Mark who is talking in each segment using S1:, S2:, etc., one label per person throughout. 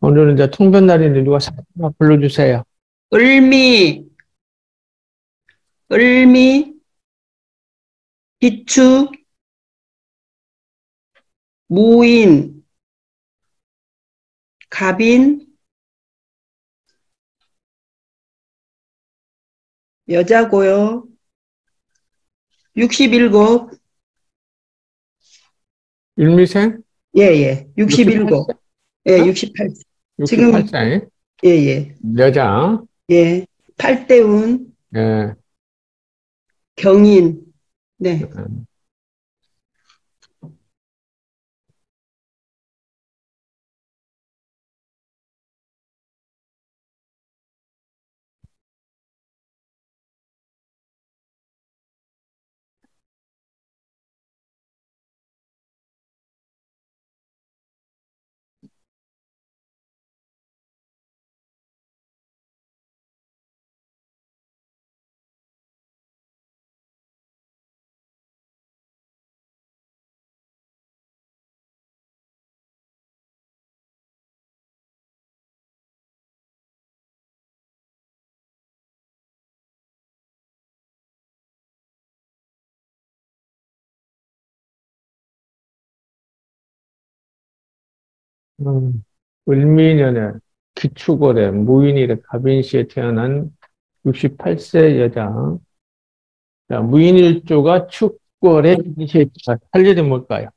S1: 오늘은 이제 통변날인데 누가 하나 불러주세요.
S2: 을미, 을미, 비추, 무인, 갑인, 여자고요. 67,
S1: 일미생?
S2: 예, 예, 67, 예, 68, 지금-
S1: 68세.
S2: 예, 예,
S1: 여자.
S2: 예, 팔대운,
S1: 예.
S2: 경인, 네,
S1: 음, 을미년에 기축월에 무인일에 갑인시에 태어난 68세 여자. 자, 무인일조가 축월에 시에 할 일이 뭘까요?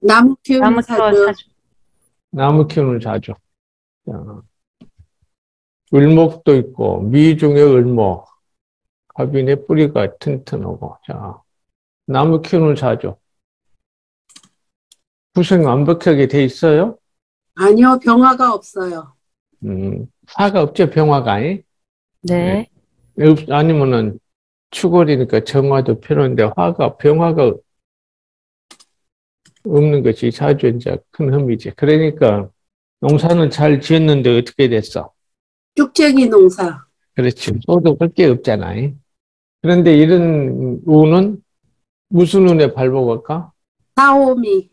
S3: 나무 키우는
S4: 나무
S3: 사주,
S4: 사주.
S1: 나무 키우는 자주. 자, 을목도 있고, 미 중에 을목. 갑인의 뿌리가 튼튼하고, 자, 나무 키우는 자주. 구성 완벽하게 돼 있어요?
S3: 아니요, 병화가 없어요.
S1: 음, 화가 없죠, 병화가. 이?
S4: 네.
S1: 없- 아니면은 축월이니까 정화도 필요한데 화가 병화가 없는 것이 자주 이제 큰 흠이지. 그러니까 농사는 잘 지었는데 어떻게 됐어?
S3: 쭉쟁이 농사.
S1: 그렇지. 소득할 게 없잖아. 그런데 이런 운은 무슨 운에 발복할까?
S3: 사오미.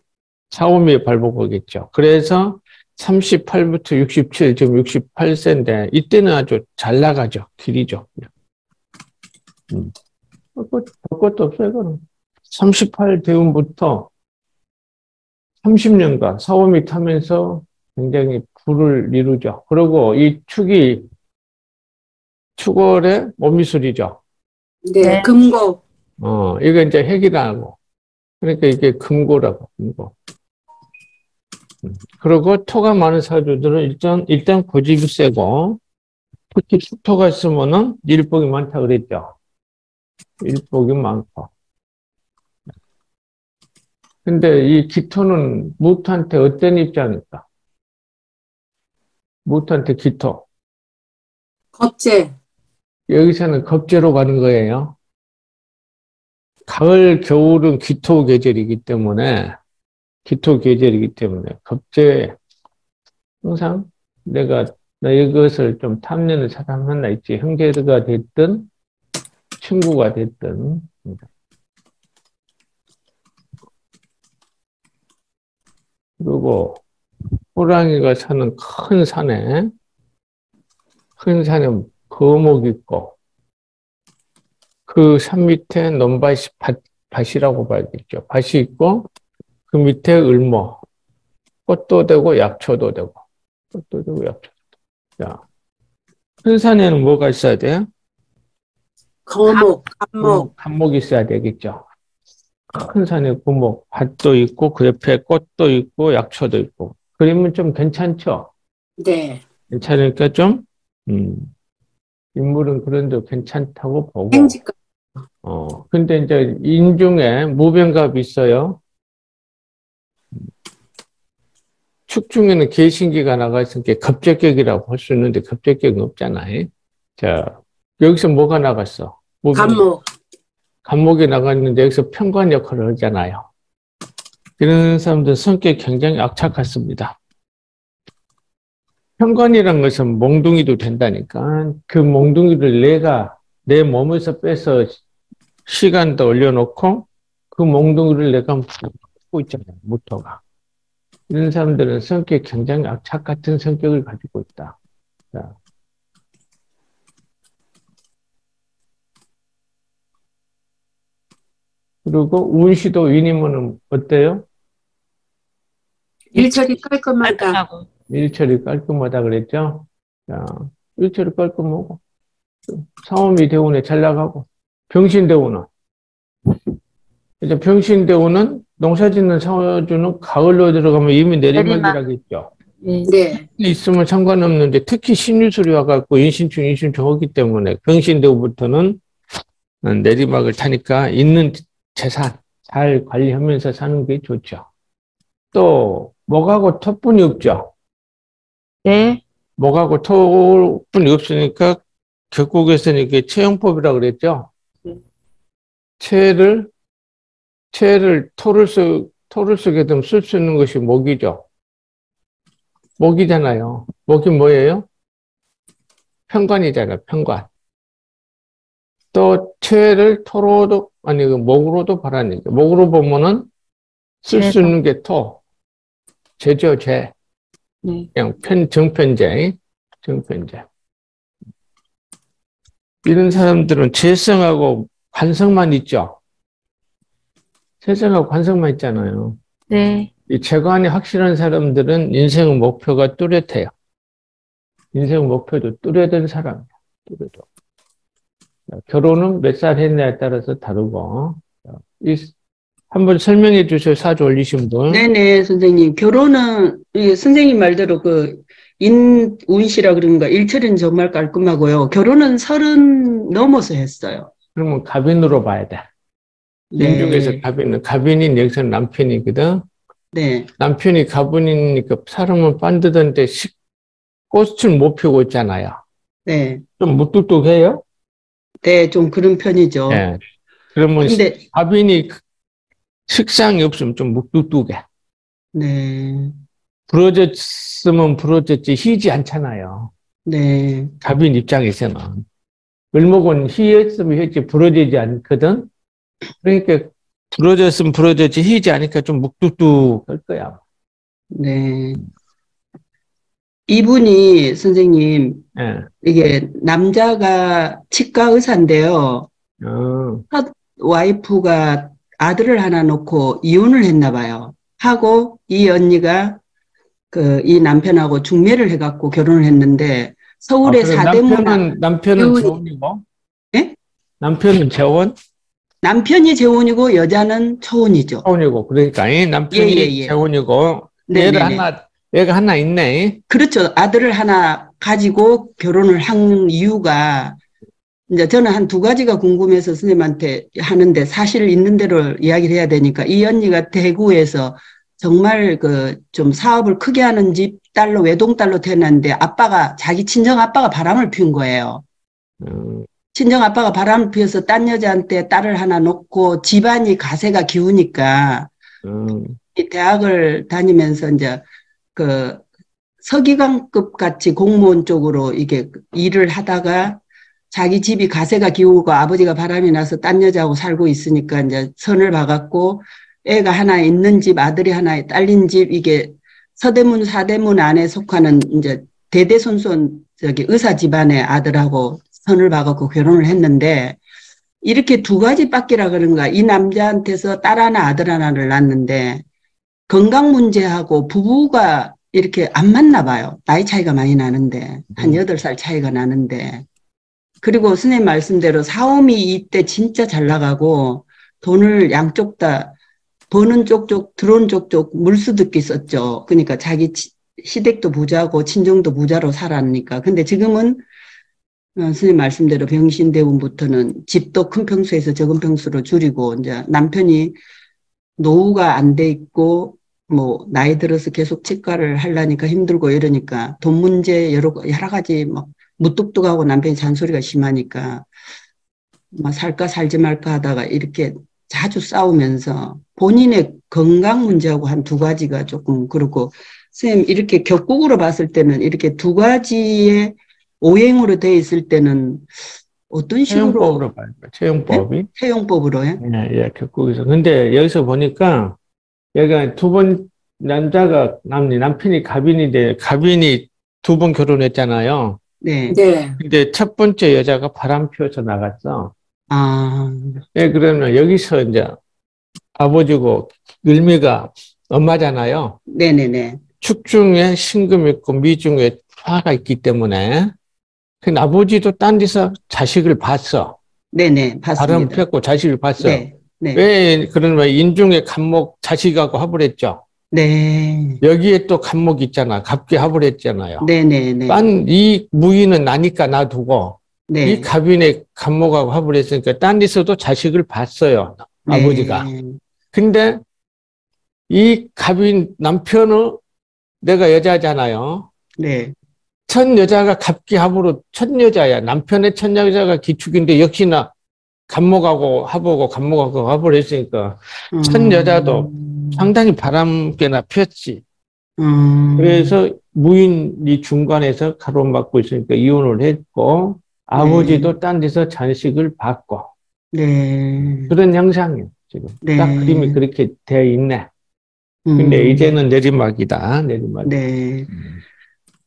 S1: 사오미에 발복하겠죠. 그래서 38부터 67, 지금 68세인데 이때는 아주 잘 나가죠. 길이죠. 음. 그 것도 없어요, 이거는. 38 대운부터 30년간 사오미 타면서 굉장히 불을 이루죠. 그리고 이 축이 축월의 오미술이죠.
S3: 네,
S4: 네.
S3: 금고.
S1: 어, 이거 이제 핵이라고. 그러니까 이게 금고라고, 금고. 음, 그리고 토가 많은 사주들은 일단, 일단 고집이 세고, 특히 축토가 있으면은 일복이 많다 그랬죠. 일복이 많고. 근데 이 기토는 무토한테 어떤 입장일까? 무토한테 기토.
S3: 겁재.
S1: 여기서는 겁재로 가는 거예요. 가을, 겨울은 기토 계절이기 때문에, 기토 계절이기 때문에, 겁재, 항상 내가, 나 이것을 좀 탐내는 사람 하나 있지. 형제가 됐든, 친구가 됐든. 그리고, 호랑이가 사는 큰 산에, 큰 산에 거목 있고, 그 산 밑에 넘밭이 밭, 밭이라고 봐야겠죠. 밭이 있고, 그 밑에 을모, 꽃도 되고 약초도 되고, 꽃도 되고 약초도 되고. 자, 큰 산에는 뭐가 있어야 돼요?
S3: 거목. 감목.
S1: 한목이 있어야 되겠죠. 큰 산에 구목, 밭도 있고, 그 옆에 꽃도 있고, 약초도 있고. 그러면 좀 괜찮죠?
S3: 네.
S1: 괜찮으니까 좀, 음, 인물은 그런데 괜찮다고 보고.
S3: 행지가.
S1: 어, 근데 이제 인중에 무병갑이 있어요. 축 중에는 개신기가 나가 있으니까 겁재격이라고 할 수 있는데 겁재격은 없잖아요. 자, 여기서 뭐가 나갔어?
S3: 감목.
S1: 감목이 나가 있는데 여기서 편관 역할을 하잖아요. 이런 사람들 성격이 굉장히 악착같습니다. 편관이란 것은 몽둥이도 된다니까. 그 몽둥이를 내가 내 몸에서 빼서 시간도 올려놓고 그 몽둥이를 내가 묶고 있잖아요. 무토가. 이런 사람들은 성격이 굉장히 악착 같은 성격을 가지고 있다. 자. 그리고 운시도 위니면은 어때요?
S3: 일처리 깔끔하다.
S1: 일처리 깔끔하다 그랬죠? 자, 일처리 깔끔하고, 사오미 대운에 잘 나가고, 병신 대운은, 이제 병신 대운은 농사 짓는 사주는 가을로 들어가면 이미 내리막이라겠죠.
S4: 네.
S3: 네.
S1: 있으면 상관없는데 특히 신유술이 와갖고 인신충, 인신 좋기 때문에 병신 대운부터는 내리막을 타니까 있는 재산 잘 관리하면서 사는 게 좋죠. 또, 목하고 톱분이 없죠.
S4: 네.
S1: 목하고 톱분이 없으니까 결국에서는 이게 체형법이라고 그랬죠.
S3: 네.
S1: 체를, 체를 토를 쓰, 토를 쓰게 되면 쓸 수 있는 것이 목이죠. 목이잖아요. 목이 뭐예요? 편관이잖아요. 편관. 또 체를 토로도 아니 그 목으로도 발하니까 목으로 보면은 쓸 수. 있는 게 토, 제죠 제.
S4: 네.
S1: 그냥 편, 정편제, 정편제. 이런 사람들은 재성하고 관성만 있죠. 재성하고 관성만 있잖아요.
S4: 네.
S1: 이 재관이 확실한 사람들은 인생 목표가 뚜렷해요. 인생 목표도 뚜렷한 사람이야. 뚜렷해. 자, 결혼은 몇 살 했냐에 따라서 다르고. 한번 설명해 주세요. 사주 올리신 분.
S2: 네네, 선생님. 결혼은, 예, 선생님 말대로 그, 인 운시라 그런가, 일처리는 정말 깔끔하고요. 결혼은 서른 넘어서 했어요.
S1: 그러면 갑인으로 봐야 돼.
S2: 네.
S1: 인중에서 갑인은, 갑인이 여기서 남편이거든.
S2: 네,
S1: 남편이 가분이니까 사람은 반드던데 식, 꽃을 못 피우고 있잖아요.
S2: 네.
S1: 좀 무뚝뚝해요?
S2: 네, 좀 그런 편이죠.
S1: 예. 그러면
S2: 근데,
S1: 가빈이 식상이 없으면 좀 무뚝뚝해.
S2: 네,
S1: 부러졌으면 부러졌지 희지 않잖아요.
S2: 네,
S1: 가빈 입장에서는. 을목은 희했으면 희지 부러지지 않거든. 그러니까 부러졌으면 부러졌지 희지 않으니까 좀 묵뚝뚝할 거야.
S2: 네. 이분이, 선생님,
S1: 예.
S2: 이게 남자가 치과 의사인데요.
S1: 어,
S2: 와이프가 아들을 하나 놓고 이혼을 했나 봐요. 하고 이 언니가 그 이 남편하고 중매를 해갖고 결혼을 했는데 서울의
S1: 아,
S2: 사대문
S1: 남편은, 남편은
S3: 재혼이-
S1: 재혼이고?
S2: 예?
S1: 남편은 재혼?
S2: 남편이 재혼이고 여자는 초혼이죠.
S1: 재혼이고. 그러니까, 이 남편이
S2: 예, 예, 예.
S1: 재혼이고,
S2: 네,
S1: 얘를
S2: 네, 네.
S1: 하나, 얘가 하나 있네.
S2: 그렇죠. 아들을 하나 가지고 결혼을 한 이유가 이제 저는 한 두 가지가 궁금해서 선생님한테 하는데 사실 있는 대로 이야기를 해야 되니까 이 언니가 대구에서 정말 그 좀 사업을 크게 하는 집 딸로 외동 딸로 태어났는데 아빠가 자기 친정 아빠가 바람을 피운 거예요.
S1: 음,
S2: 친정 아빠가 바람을 피워서 딴 여자한테 딸을 하나 놓고 집안이 가세가 기우니까
S1: 음,
S2: 이 대학을 다니면서 이제 그 서기관급 같이 공무원 쪽으로 이게 일을 하다가 자기 집이 가세가 기우고 아버지가 바람이 나서 딴 여자하고 살고 있으니까 이제 선을 봐갖고 애가 하나 있는 집 아들이 하나 딸린 집 이게 서대문 사대문 안에 속하는 이제 대대손손 저기 의사 집안의 아들하고 선을 봐갖고 결혼을 했는데 이렇게 두 가지 밖이라 그런가 이 남자한테서 딸 하나 아들 하나를 낳았는데 건강 문제하고 부부가 이렇게 안 맞나 봐요. 나이 차이가 많이 나는데 한
S1: 음.
S2: 여덟 살 차이가 나는데 그리고 선생님 말씀대로 사오미 이때 진짜 잘 나가고 돈을 양쪽 다 버는 쪽쪽 들어온 쪽쪽 물수듣기 썼죠. 그러니까 자기 치- 시댁도 부자고 친정도 부자로 살았으니까. 근데 지금은 어, 선생님 말씀대로 병신 대운부터는 집도 큰 평수에서 적은 평수로 줄이고 이제 남편이 노후가 안 돼 있고 뭐 나이 들어서 계속 치과를 하려니까 힘들고 이러니까 돈 문제 여러 여러 가지 뭐 무뚝뚝하고 남편이 잔소리가 심하니까 뭐 살까 살지 말까 하다가 이렇게 자주 싸우면서 본인의 건강 문제하고 한 두 가지가 조금 그렇고 선생님 이렇게 격국으로 봤을 때는 이렇게 두 가지의 오행으로 돼 있을 때는 어떤 식으로
S1: 채용법으로 봐요. 채용법이.
S2: 채용법으로요?
S1: 예, 예, 결국에서. 근데 여기서 보니까 얘가 두 번, 남자가 남 남편이 갑인인데 갑인이 두 번 결혼했잖아요.
S2: 네.
S3: 네.
S1: 근데 첫 번째 여자가 바람 피워서 나갔어.
S2: 아,
S1: 예, 그러면 여기서 이제 아버지고 을미가 엄마잖아요.
S2: 네네네.
S1: 축중에 신금 있고 미중에 화가 있기 때문에 그 아버지도 딴 데서 자식을 봤어.
S2: 네네.
S1: 바람
S2: 봤습니다.
S1: 폈고 자식을 봤어.
S2: 네. 네.
S1: 왜 그러면 인중에 간목 자식하고 합을 했죠.
S2: 네.
S1: 여기에 또 간목 있잖아. 갑기 합을 했잖아요.
S2: 네네네.
S1: 딴 이 무의는 나니까 놔두고
S2: 네.
S1: 이 갑인의 간목하고 합을 했으니까 딴 데서도 자식을 봤어요.
S2: 네.
S1: 아버지가. 근데 이 갑인 남편은 내가 여자잖아요.
S2: 네.
S1: 첫 여자가 갑기합으로 첫 여자야. 남편의 첫 여자가 기축인데 역시나 간목하고 합하고 간목하고 합을 했으니까 첫 여자도 상당히 바람개나 폈지.
S2: 음.
S1: 그래서 무인이 중간에서 가로막고 있으니까 이혼을 했고 아버지도 딴 데서 잔식을 받고
S2: 네.
S1: 그런 형상이에요. 지금
S2: 네.
S1: 딱 그림이 그렇게 되어 있네. 근데
S2: 음.
S1: 이제는 내리막이다. 내리막.
S2: 네.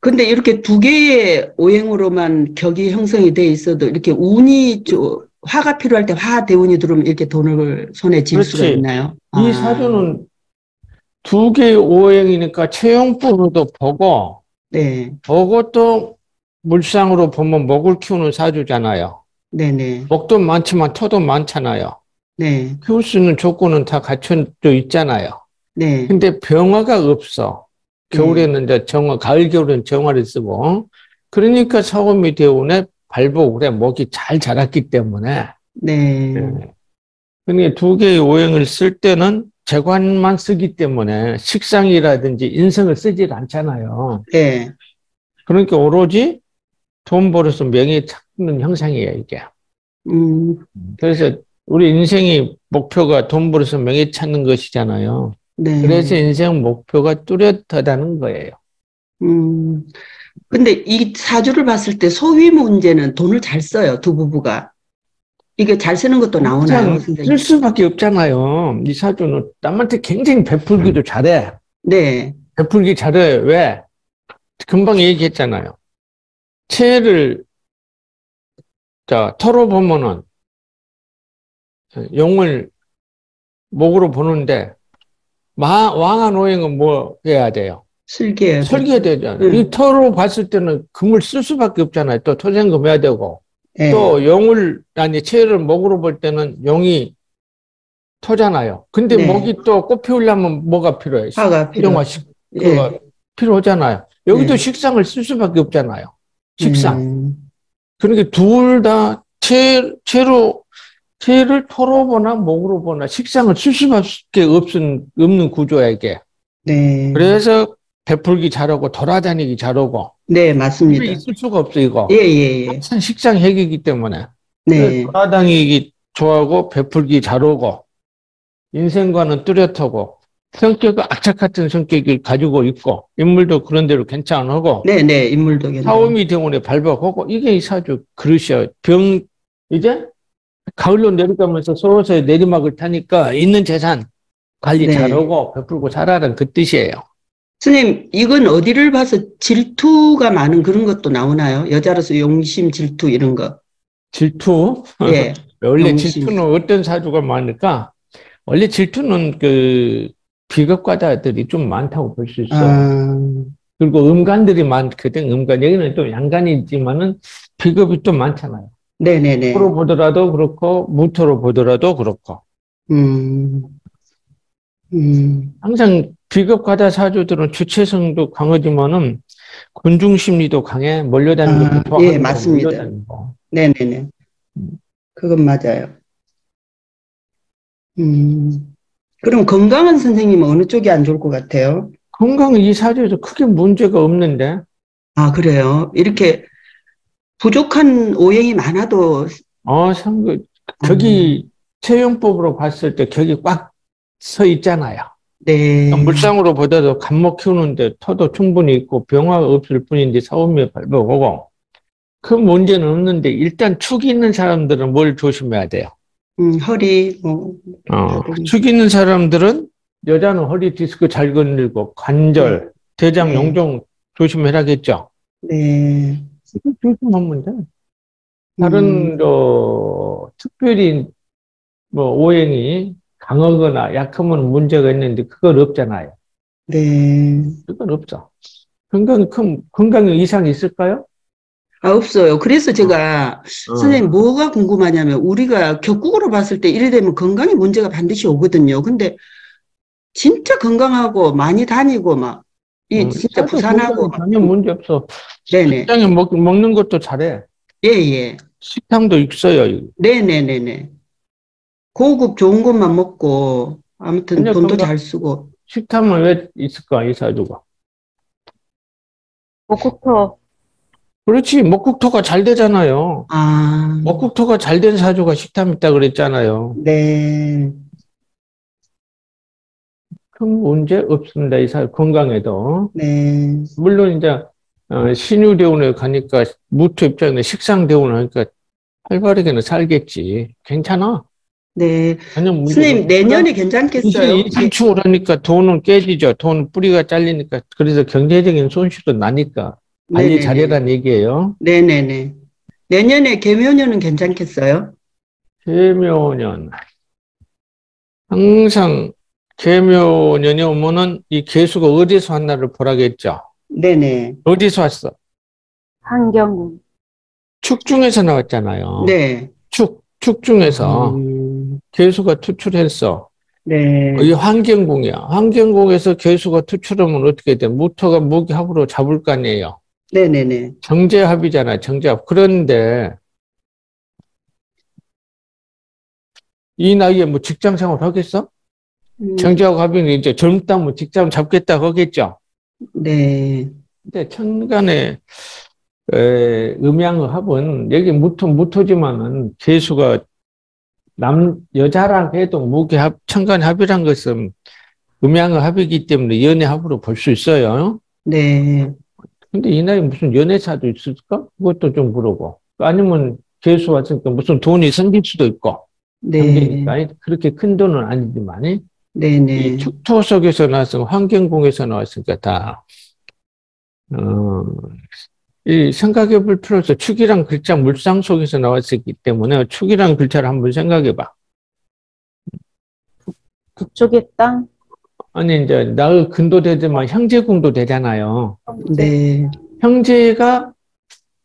S2: 근데 이렇게 두 개의 오행으로만 격이 형성이 돼 있어도 이렇게 운이 좀 화가 필요할 때 화 대운이 들어오면 이렇게 돈을 손에 쥘 수가. 있나요?
S1: 이
S2: 아,
S1: 사주는 두 개의 오행이니까 채용법으로도 보고
S2: 네.
S1: 보고 또 물상으로 보면 목을 키우는 사주잖아요.
S2: 네네.
S1: 목도 많지만 토도 많잖아요.
S2: 네.
S1: 키울 수 있는 조건은 다 갖춰져 있잖아요.
S2: 네.
S1: 근데 병화가 없어. 겨울에는 이제 정화, 가을, 겨울에는 정화를 쓰고. 그러니까 사오미 대운에 발복을해 목이 잘 자랐기 때문에.
S2: 네.
S1: 네. 그러니까 두 개의 오행을 쓸 때는 재관만 쓰기 때문에 식상이라든지 인성을 쓰질 않잖아요.
S2: 네.
S1: 그러니까 오로지 돈 벌어서 명예 찾는 형상이에요, 이게.
S2: 음,
S1: 그래서 우리 인생이 목표가 돈 벌어서 명예 찾는 것이잖아요.
S2: 네.
S1: 그래서 인생 목표가 뚜렷하다는 거예요.
S2: 음, 근데 이 사주를 봤을 때 소위 문제는 돈을 잘 써요, 두 부부가. 이게 잘 쓰는 것도 나오나요?
S1: 쓸 수밖에 없잖아요. 이 사주는 남한테 굉장히 베풀기도 잘해.
S2: 네.
S1: 베풀기 잘해. 왜? 금방 얘기했잖아요. 채를, 자, 털어보면은, 용을 목으로 보는데, 마, 왕한 오행은 뭐 해야 돼요?
S2: 설계해야
S1: 설계해야 되잖아요.
S2: 음.
S1: 이 털로 봤을 때는 금을 쓸 수밖에 없잖아요. 또 토생금 해야 되고.
S2: 네.
S1: 또 용을, 아니, 채를 목으로 볼 때는 용이 터잖아요. 근데
S2: 네.
S1: 목이 또 꽃 피우려면 뭐가 필요해?
S2: 화가 필요.
S1: 일용화 식,
S2: 예.
S1: 그거 필요하잖아요. 여기도
S2: 네.
S1: 식상을 쓸 수밖에 없잖아요. 식상.
S2: 음,
S1: 그러니까 둘다 채, 채로, 채를 토로 보나 목으로 보나 식상을 쓸 수밖에 없은, 없는 구조야, 이게.
S2: 네.
S1: 그래서 베풀기 잘하고 돌아다니기 잘하고.
S2: 네, 맞습니다.
S1: 있을 수가 없어, 이거.
S2: 예, 예, 예.
S1: 항상 식상 핵이기 때문에.
S2: 네.
S1: 돌아다니기 좋아하고 베풀기 잘하고 인생과는 뚜렷하고 성격은 악착 같은 성격을 가지고 있고 인물도 그런 대로 괜찮하고
S2: 네, 네, 인물도 괜찮아요.
S1: 사오미 대운에 발박하고 이게 이 사주 그릇이야. 병 이제 가을로 내려가면서 서로서의 내리막을 타니까 있는 재산 관리
S2: 네.
S1: 잘하고 베풀고 살아라는 그 뜻이에요.
S2: 스님, 이건 어디를 봐서 질투가 많은 그런 것도 나오나요? 여자로서 용심, 질투 이런 거.
S1: 질투
S2: 예.
S1: 원래
S2: 용심.
S1: 질투는 어떤 사주가 많을까? 원래 질투는 그 비겁과다들이 좀 많다고 볼 수 있어.
S2: 아,
S1: 그리고 음간들이 많거든. 음간 여기는 또 양간이지만은 비겁이 또 많잖아요.
S2: 네네네.
S1: 토로 보더라도 그렇고 무토로 보더라도 그렇고
S2: 음, 음,
S1: 항상 비겁과다 사주들은 주체성도 강하지만은 군중 심리도 강해 몰려다니는
S2: 아,
S1: 것도
S2: 예,
S1: 좋아하고
S2: 맞습니다.
S1: 몰려다니고.
S2: 네네네. 그건 맞아요. 음, 그럼 건강한 선생님은 어느 쪽이 안 좋을 것 같아요?
S1: 건강은 이 사주에서 크게 문제가 없는데
S2: 아, 그래요? 이렇게 부족한 오행이 많아도,
S1: 어, 상, 그, 격이 채용법으로 봤을 때 격이 꽉 서 있잖아요.
S2: 네.
S1: 물상으로 보다도 간목 키우는데 터도 충분히 있고 병화가 없을 뿐인데 사오미에 발버오고 그 문제는 없는데 일단 축이 있는 사람들은 뭘 조심해야 돼요?
S2: 음, 허리, 뭐,
S1: 어,
S2: 다른-
S1: 축 있는 사람들은 여자는 허리 디스크 잘 건들고 관절, 대장,
S2: 네.
S1: 용종 조심해라겠죠.
S2: 네.
S1: 조심하면 돼. 다른
S2: 음,
S1: 저 특별히 뭐 오행이 강하거나 약하면 문제가 있는데 그건 없잖아요.
S2: 네.
S1: 그건 없어. 건강 큰 건강에 이상이 있을까요?
S2: 아, 없어요. 그래서 제가
S1: 어.
S2: 선생님 뭐가 궁금하냐면 우리가 격국으로 봤을 때 이래 되면 건강에 문제가 반드시 오거든요. 근데 진짜 건강하고 많이 다니고 막, 이
S1: 어,
S2: 진짜
S1: 사실
S2: 부산하고,
S1: 전혀 문제 없어.
S2: 네네.
S1: 식당에 먹, 먹는 것도 잘해.
S2: 예, 예.
S1: 식당도 있어요.
S2: 네네네네. 고급 좋은 것만 먹고, 아무튼 돈도 잘 쓰고,
S1: 식당은 왜 있을까, 이 사주가?
S4: 목국토.
S1: 그렇지, 먹국토가 잘 되잖아요.
S2: 아,
S1: 먹국토가 잘 된 사주가 식탐 있다 그랬잖아요.
S2: 네.
S1: 큰 문제 없습니다, 이 사주 건강에도.
S2: 네.
S1: 물론 이제 어, 신유대원에 가니까 무토 입장에 식상대원 하니까 활발하게는 살겠지. 괜찮아.
S2: 네. 선생님, 내년에 괜찮겠어요?
S1: 이 상충을 하니까 돈은 깨지죠. 돈 뿌리가 잘리니까 그래서 경제적인 손실도 나니까 관리. 잘해란 얘기예요.
S2: 네네네. 내년에 개묘년은 괜찮겠어요?
S1: 개묘년 항상 개묘년이 오면은 이 개수가 어디서 왔나를 보라겠죠.
S2: 네네.
S1: 어디서 왔어?
S4: 한경궁.
S1: 축중에서 나왔잖아요.
S2: 네.
S1: 축 축 중에서
S2: 음,
S1: 개수가 투출했어.
S2: 네.
S1: 이 환경궁이야. 환경궁에서 개수가 투출하면 어떻게 돼? 무토가 무기합으로 잡을 거 아니에요.
S2: 네네네.
S1: 정제합이잖아, 정제합. 그런데 이 나이에 뭐 직장 생활 하겠어?
S2: 음,
S1: 정제하고 합이는 이제 젊다 뭐 직장 잡겠다 하겠죠.
S2: 네.
S1: 근데 천간에 에, 음양의 합은 여기 무토 무토지만은 개수가 남 여자라 해도 무기합 천간 합이란 것은 음양의 합이기 때문에 연애 합으로 볼 수 있어요.
S2: 네.
S1: 근데 이 나이 무슨 연애사도 있을까? 그것도 좀 물어보. 아니면 개수 왔으니까 무슨 돈이 생길 수도 있고.
S2: 네.
S1: 경제니까 그렇게 큰 돈은 아니지만 이
S2: 네네.
S1: 축토 속에서 나왔으 환경궁에서 나왔으니까 다 어, 이 생각해 볼 필요 없어. 축이란 글자 물상 속에서 나왔기 때문에 축이란 글자를 한번 생각해 봐.
S4: 북쪽의 땅.
S1: 아니 이제 나의 근도 되지만 형제궁도 되잖아요.
S2: 네.
S1: 형제가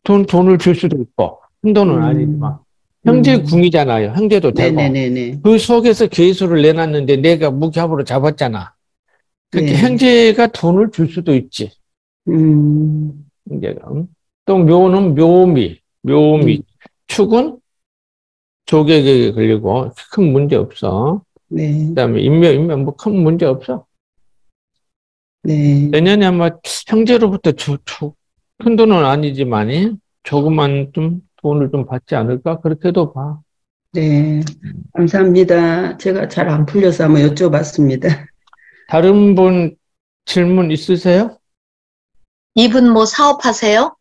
S1: 돈 돈을 줄 수도 있고 큰 돈은
S2: 음.
S1: 아니지만 형제궁이잖아요. 형제도 되고
S2: 네네네네.
S1: 그 속에서 개수를 내놨는데 내가 무기합으로 잡았잖아. 그렇게
S2: 네.
S1: 형제가 돈을 줄 수도 있지.
S2: 음,
S1: 형제가. 음? 또 묘는 묘미, 묘미.
S2: 음.
S1: 축은 조개에게 걸리고 큰 문제 없어.
S2: 네.
S1: 그다음에 인묘, 인묘 뭐 큰 문제 없어.
S2: 네.
S1: 내년에 아마 형제로부터 주, 주, 큰 돈은 아니지만 조그만 좀 돈을 좀 받지 않을까? 그렇게도 봐.
S2: 네. 감사합니다. 제가 잘 안 풀려서 한번 여쭤봤습니다.
S1: 다른 분 질문 있으세요?
S5: 이분 뭐 사업하세요?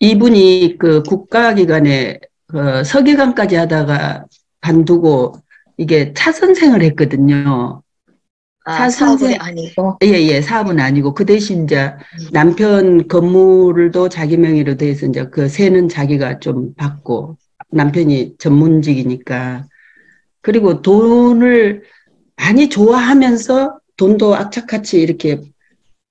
S2: 이분이 그 국가기관에 그 서기관까지 하다가 관두고 이게 차선생을 했거든요.
S5: 아, 사업이 아니고.
S2: 예, 예, 사업은 아니고 그 대신 이제 남편 건물도 자기 명의로 돼 있어 이제 그 세는 자기가 좀 받고 남편이 전문직이니까 그리고 돈을 많이 좋아하면서 돈도 악착같이 이렇게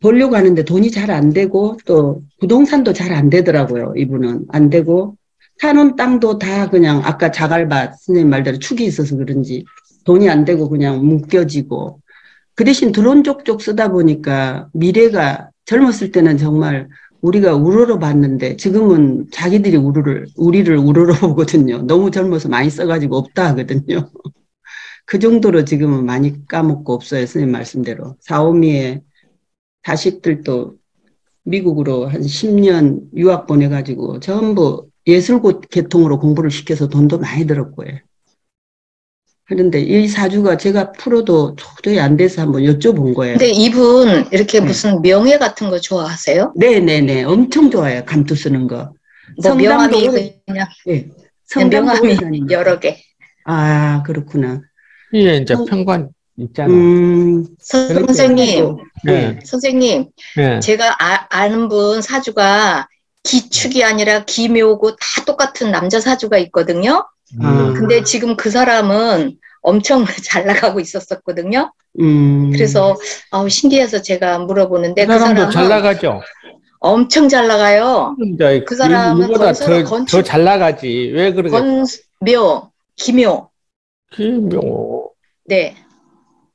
S2: 벌려고 하는데 돈이 잘 안 되고 또 부동산도 잘 안 되더라고요. 이분은 안 되고 사는 땅도 다 그냥 아까 자갈밭 선생님 말대로 축이 있어서 그런지 돈이 안 되고 그냥 묶여지고 그 대신 드론 쪽쪽 쓰다 보니까 미래가 젊었을 때는 정말 우리가 우러러 봤는데 지금은 자기들이 우르를 우리를 우러러 보거든요. 너무 젊어서 많이 써가지고 없다 하거든요. 그 정도로 지금은 많이 까먹고 없어요. 선생님 말씀대로. 사오미의 자식들도 미국으로 한 10년 유학 보내가지고 전부 예술고 계통으로 공부를 시켜서 돈도 많이 들었고요. 그런데 이 사주가 제가 풀어도 도저히 안 돼서 한번 여쭤본 거예요.
S5: 근데 이분 이렇게
S2: 네.
S5: 무슨 명예 같은 거 좋아하세요?
S2: 네네네. 엄청 좋아요. 감투 쓰는 거.
S5: 뭐
S2: 성당도
S5: 명함이 그냥
S2: 예.
S5: 그냥
S2: 성당도 오래
S5: 명함이
S2: 다니는
S5: 여러 개.
S2: 아, 그렇구나.
S1: 이게 이제
S2: 어.
S1: 편관, 있잖아.
S2: 음,
S5: 선- 선생님,
S1: 네.
S5: 선생님,
S1: 네.
S5: 제가 아, 는 분 사주가 기축이 아니라 기묘고 다 똑같은 남자 사주가 있거든요.
S2: 아.
S5: 근데 지금 그 사람은 엄청 잘 나가고 있었었거든요.
S2: 음.
S5: 그래서 아우, 신기해서 제가 물어보는데
S1: 그
S5: 그
S1: 사람도
S5: 사람은
S1: 잘 나가죠.
S5: 엄청 잘 나가요.
S1: 이제
S5: 그 사람은
S1: 이보다
S5: 건설-
S1: 더,
S5: 건축-
S1: 더잘 나가지. 왜 그러게?
S5: 건묘, 기묘.
S1: 김명호.
S5: 네.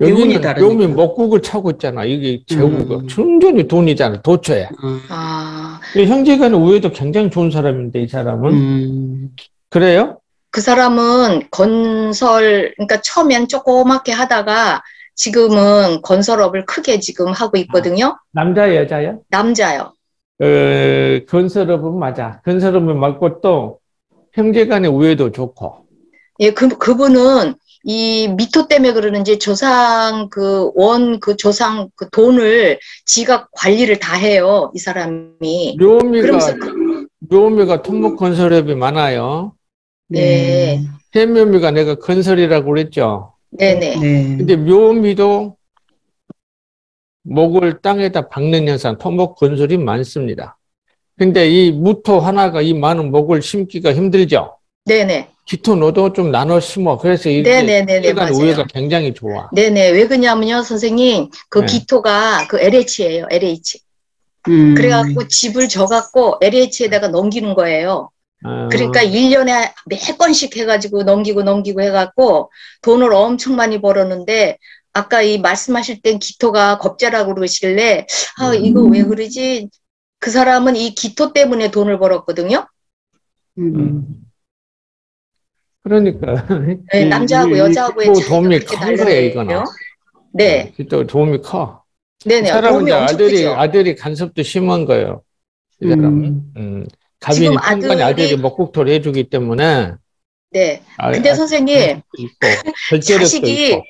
S1: 여기는
S2: 다르니까.
S1: 묘미 먹국을 차고 있잖아. 이게 재우가
S2: 음.
S1: 충분히 돈이잖아. 도처에.
S2: 어,
S5: 아,
S1: 형제간의 우애도 굉장히 좋은 사람인데 이 사람은
S2: 음.
S1: 그래요?
S5: 그 사람은 건설, 그러니까 처음엔 조그맣게 하다가 지금은 건설업을 크게 지금 하고 있거든요.
S1: 남자 여자야?
S5: 남자요.
S1: 어, 건설업은 맞아. 건설업은 맞고 또 형제 간의 우애도 좋고.
S5: 예, 그, 그분은 이 미토 때문에 그러는지 조상 그 원그 조상 그 돈을 지가 관리를 다 해요. 이 사람이.
S1: 묘미가
S5: 그러면서
S1: 묘미가 토목 건설업이 많아요.
S5: 네.
S1: 해묘미가 내가 건설이라고 그랬죠.
S5: 네네.
S2: 네.
S1: 근데 묘미도 목을 땅에다 박는 현상, 토목 건설이 많습니다. 근데 이 무토 하나가 이 많은 목을 심기가 힘들죠.
S5: 네네.
S1: 기토 노도 좀 나눠 심어. 그래서 이게. 시간
S5: 맞아요.
S1: 우애가 굉장히 좋아.
S5: 네네. 왜 그러냐면요, 선생님. 그
S1: 네.
S5: 기토가 그 LH예요. LH.
S2: 음.
S5: 그래갖고 집을 져갖고 LH에다가 넘기는 거예요.
S1: 아,
S5: 그러니까 1년에 몇 건씩 해가지고 넘기고 넘기고 해갖고 돈을 엄청 많이 벌었는데 아까 이 말씀하실 땐 기토가 겁재라고 그러실래 아 이거 왜 그러지 그 사람은 이 기토 때문에 돈을 벌었거든요
S2: 음.
S1: 그러니까
S5: 네,
S1: 이-
S5: 남자하고
S1: 이-
S5: 여자하고의
S1: 또
S5: 차이가
S1: 도움이
S5: 그렇게
S1: 큰 거예요,
S5: 다르네요.
S1: 이거는. 네또 도움이 커.
S5: 네네
S1: 사람은 아들이
S5: 크죠
S1: 아들이 간섭도 심한 거예요. 이 사람은.
S2: 음.
S1: 음. 가빈이
S5: 지금 아들이-
S1: 아들이 먹국토를 해주기 때문에.
S5: 네
S1: 아,
S5: 근데
S1: 아,
S5: 선생님
S1: 있고 절제력도
S5: 자식이
S1: 있고.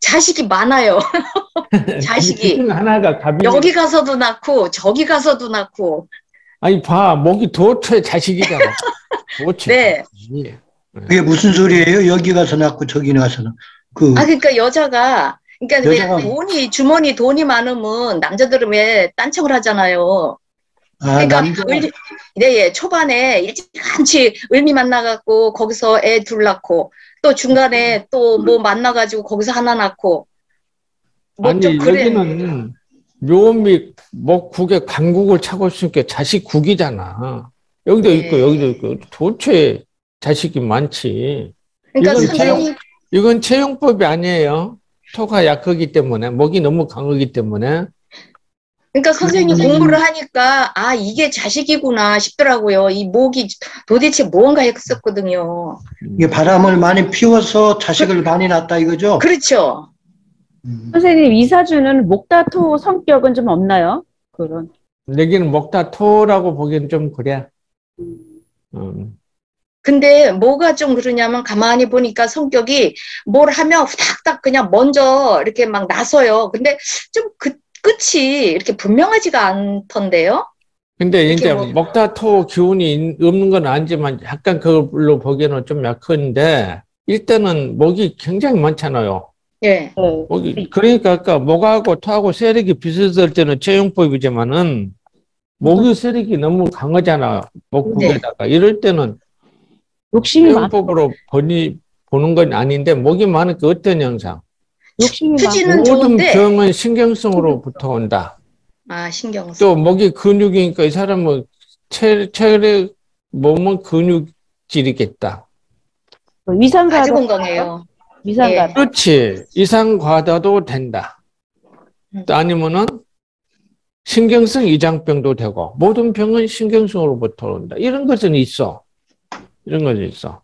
S5: 자식이 많아요 자식이
S1: 하나가 가빈이.
S5: 여기 가서도 낳고 저기 가서도 낳고
S1: 아니 봐 목이 도처에 자식이잖아. 도처.
S5: 네.
S1: 예.
S6: 그게 무슨 소리예요? 여기 가서 낳고 저기 가서는 그
S5: 아, 그러니까 여자가, 그러니까 왜
S6: 여자가-
S5: 돈이, 주머니 돈이 많으면 남자들은 왜 딴청을 하잖아요.
S6: 아,
S5: 그러니까,
S6: 남자
S5: 네, 예, 초반에 일찌감치 을미 만나갖고 거기서 애 둘 낳고, 또 중간에 또 뭐 만나가지고 거기서 하나 낳고, 뭐
S1: 아니. 여기는 묘미 목국에 강국을 차고 있으니까 자식 국이잖아. 여기도
S5: 네.
S1: 있고 여기도 있고 도처에 자식이 많지.
S5: 그러니까
S1: 이건
S5: 선생님,
S1: 이건 채용법이 아니에요. 토가 약하기 때문에 목이 너무 강하기 때문에
S5: 그러니까 선생님
S2: 음.
S5: 공부를 하니까, 아, 이게 자식이구나 싶더라고요. 이 목이 도대체 뭔가 했었거든요.
S6: 이게 바람을 많이 피워서 자식을 많이 낳았다 이거죠?
S5: 그렇죠.
S6: 음.
S4: 선생님, 이사주는 목다토 성격은 좀 없나요? 그런.
S1: 여기는 목다 토라고 보기엔 좀 그래. 음.
S5: 근데 뭐가 좀 그러냐면 가만히 보니까 성격이 뭘 하면 후닥닥 그냥 먼저 이렇게 막 나서요. 근데 좀 그 끝이 이렇게 분명하지가 않던데요.
S1: 근데 이제
S5: 뭐-
S1: 목다 토 기운이 있- 없는 건 아니지만 약간 그걸로 보기에는 좀 약한데 일단은 목이 굉장히 많잖아요.
S5: 예.
S4: 네.
S1: 목이 그러니까 아까 목하고 토하고 세력이 비슷할 때는 채용법이지만은 목의 세력이 너무 강하잖아. 목국에다가 이럴 때는
S4: 욕심이
S1: 보니 보는 건 아닌데 목이 많으니까 어떤 현상?
S4: 욕심이 많.
S5: 휴지는
S1: 모든
S5: 좋은데
S1: 병은 신경성으로부터 온다.
S5: 아 신경 써.
S1: 또 목이 근육이니까 이 사람은 체, 체력 몸은 근육질이겠다.
S5: 아주
S4: 위산가도.
S5: 건강해요.
S4: 위산가도.
S1: 그렇지. 이상 과다도 된다.
S5: 음.
S1: 또 아니면은 신경성 이장병도 되고 모든 병은 신경성으로부터 온다. 이런 것은 있어. 이런 것이 있어.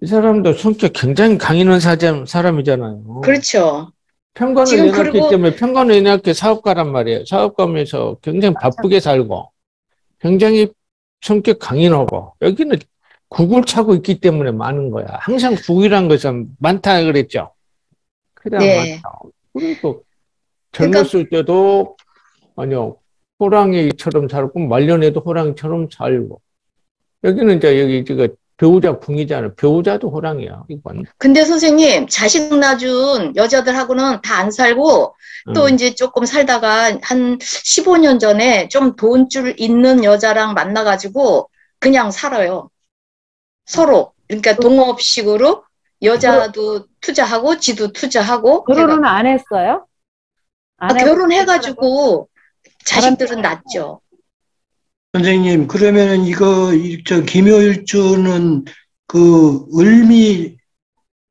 S1: 이 사람도 성격 굉장히 강인한 사람, 사람이잖아요.
S5: 그렇죠.
S1: 평관을 내놨기
S5: 그리고-
S1: 때문에 평관을 내놨기 사업가란 말이에요. 사업가면서 굉장히 바쁘게 살고 굉장히 성격 강인하고 여기는 국을 차고 있기 때문에 많은 거야. 항상 국이란 것은 많다 그랬죠. 그래
S5: 네.
S1: 많다. 그리고
S5: 그러니까-
S1: 젊었을 때도 아니요 호랑이처럼 살고 말년에도 호랑이처럼 살고 여기는 이제 여기 지금 배우자 궁이잖아. 배우자도 호랑이야, 이건.
S5: 근데 선생님, 자식 낳아준 여자들하고는 다 안 살고, 또
S1: 음.
S5: 이제 조금 살다가 한 15년 전에 좀 돈 줄 있는 여자랑 만나가지고 그냥 살아요. 서로. 그러니까 동업식으로 여자도 투자하고, 지도 투자하고.
S4: 결혼은 안 했어요?
S5: 아,
S4: 안 해보-
S5: 결혼해가지고 자식들은 낳죠.
S6: 선생님, 그러면은 이거, 이- 저, 김효일주는 그, 을미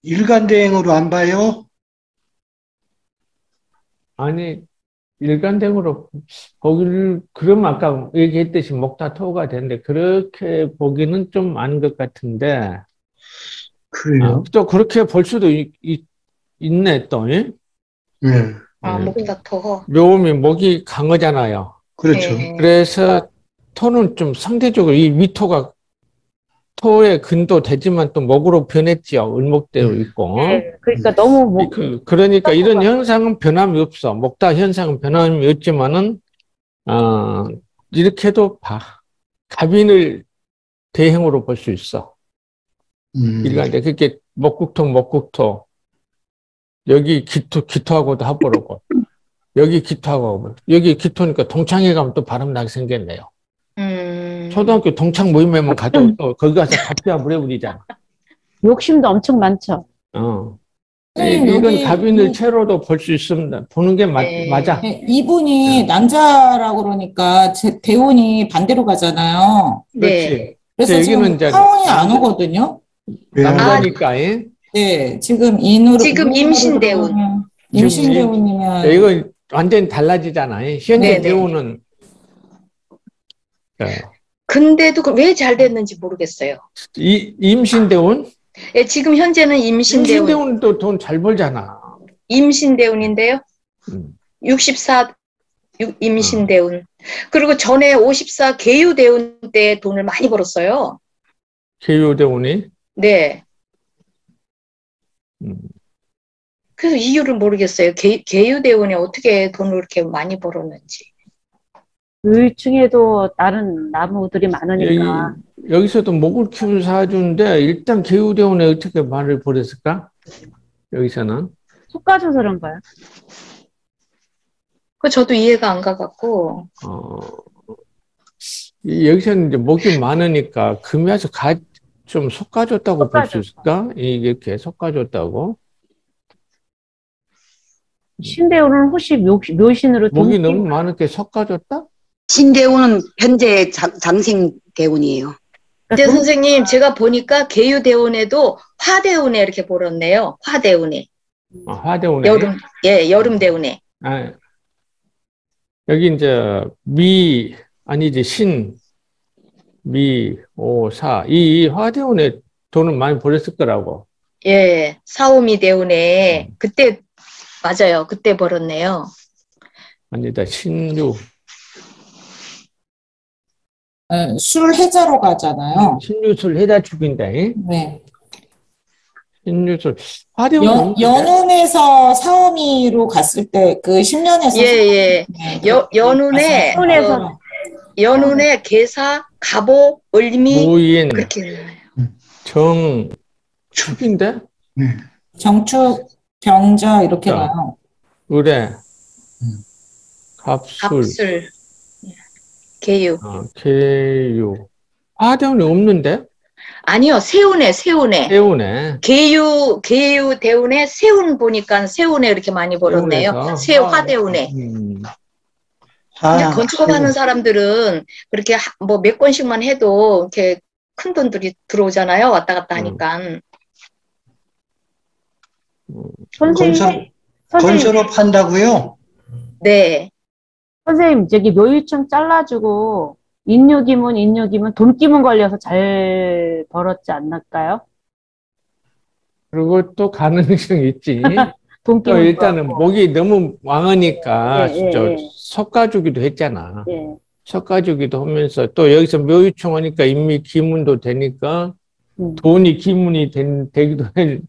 S6: 일간대행으로 안 봐요?
S1: 아니, 일관되으로 거기를, 그럼 아까 얘기했듯이 목다 토가 되는데, 그렇게 보기는 좀 아닌 것 같은데,
S6: 그래요?
S1: 아, 또 그렇게 볼 수도 있, 있, 있네, 또. 예?
S6: 네.
S5: 아,
S1: 네.
S5: 목다 토.
S1: 묘음이 목이 강하잖아요.
S6: 그렇죠.
S5: 네.
S1: 그래서 토는 좀 상대적으로 이 위토가 토의 근도 되지만 또 목으로 변했지요. 을목대로 있고.
S4: 네, 그러니까 너무 뭐,
S1: 그, 그러니까 이런 현상은 변함이 없어. 목다 현상은 변함이 없지만은, 어, 이렇게도 봐. 갑인을 대행으로 볼 수 있어.
S6: 음.
S1: 일간데 그렇게 목국토, 목국토. 여기 기토, 기토하고도 합보르고. 여기 기토하고. 여기 기토니까 동창회 가면 또 바람 나게 생겼네요.
S5: 음.
S1: 초등학교 동창 모임에만 가도 또 거기 가서 갑자기 물어버리잖아.
S4: 욕심도 엄청 많죠.
S1: 어. 이-
S7: 선생님,
S1: 이건
S7: 여기 이-
S1: 채로도 볼 수 있습니다. 보는 게 맞,
S5: 네.
S1: 맞아.
S7: 네, 이분이 남자라고 그러니까 제- 대운이 반대로 가잖아요.
S5: 네.
S7: 그래서 지금
S1: 여기는 이제
S7: 화운이 안 오거든요.
S6: 네.
S1: 남자니까, 예?
S7: 네, 지금 인으로
S5: 지금 임신 대운.
S7: 임신
S1: 임-
S7: 대운이면
S1: 네, 이거 완전히 달라지잖아. 예? 현재
S5: 네네.
S1: 대우는, 예.
S5: 근데도 왜 잘 됐는지 모르겠어요.
S1: 이, 임신 대운?
S5: 예, 지금 현재는 임신
S1: 임신
S5: 대운,
S1: 대운은 또 돈 잘 벌잖아.
S5: 임신 대운인데요.
S1: 음.
S5: 64 유- 임신 대운. 그리고 전에 54 계유 대운 때 돈을 많이 벌었어요.
S1: 개요 대운이.
S5: 네.
S1: 음.
S5: 그래서 이유를 모르겠어요. 계, 계유 대운에 어떻게 돈을 그렇게 많이 벌었는지.
S4: 의충에도 다른 나무들이 많으니까.
S1: 여기서도 목을 키운 사주인데, 일단 개요 대운에 어떻게 말을 보냈을까? 여기서는.
S4: 속가줘서 그런가요?
S5: 그 저도 이해가 안 가갖고.
S1: 어, 이- 여기서는 이제 목이 많으니까 금이 와서 가, 좀 솎아줬다고 볼 수. 있을까? 이렇게 솎아줬다고.
S4: 신대우는 혹시 묘, 묘신으로
S1: 목이 너무 많게 솎아줬다?
S8: 신대운은 현재 장, 장생 대운이에요.
S5: 근데
S4: 그러니까 동-
S5: 선생님, 제가 보니까 계유 대운에도 화 대운에 이렇게 벌었네요. 화 대운에.
S1: 아, 화대운에.
S5: 여름, 예, 여름 대운에.
S1: 아, 여기 이제 미, 아니지, 신, 미, 오, 사. 이, 이 화대운에 돈을 많이 벌었을 거라고.
S5: 예, 사오미
S1: 음.
S5: 대운에. 그때, 맞아요. 그때 벌었네요.
S1: 아니다, 신유.
S7: 네, 술 해자로 가잖아요.
S1: 신유술 해다 죽인다.
S7: 네.
S1: 신유술.
S7: 연, 연운에서 사오미로 갔을 때 그 10년에서
S5: 예, 예.
S7: 네,
S5: 여- 연운에,
S4: 연운에서.
S7: 어,
S5: 연운에 계사, 갑오, 을미.
S1: 모인,
S5: 그렇게. 나와요.
S1: 정, 축인데?
S6: 네.
S7: 정축, 병자 이렇게
S1: 자.
S7: 가요.
S1: 의뢰,
S6: 음.
S1: 갑술,
S5: 갑술. 계유.
S1: 어, 계유. 화대운이 없는데?
S5: 아니요, 세운에, 세운에.
S1: 세운에.
S5: 계유, 계유 대운에 세운 보니까 세운에 이렇게 많이 벌었네요.
S1: 세운에서?
S5: 세 화대운에.
S1: 음,
S6: 아,
S5: 건축업 하는 사람들은 그렇게 뭐몇 건씩만 해도 이렇게 큰 돈들이 들어오잖아요. 왔다 갔다
S1: 음.
S5: 하니까.
S4: 선생님,
S6: 건설-
S4: 선생님,
S6: 건설업 한다고요?
S5: 네.
S4: 선생님, 저기 묘유충 잘라주고, 인육이면 인육이면 돈기문 걸려서 잘 벌었지 않을까요?
S1: 그리고 또 가능성이 있지. 또
S4: 돈기문
S1: 일단은 목이 너무 왕하니까
S4: 예, 예,
S1: 저
S4: 예.
S1: 섞어주기도 했잖아.
S4: 예.
S1: 섞어주기도 하면서 또 여기서 묘유충 하니까 인미 기문도 되니까
S4: 음.
S1: 돈이 기문이 된, 되기도 해.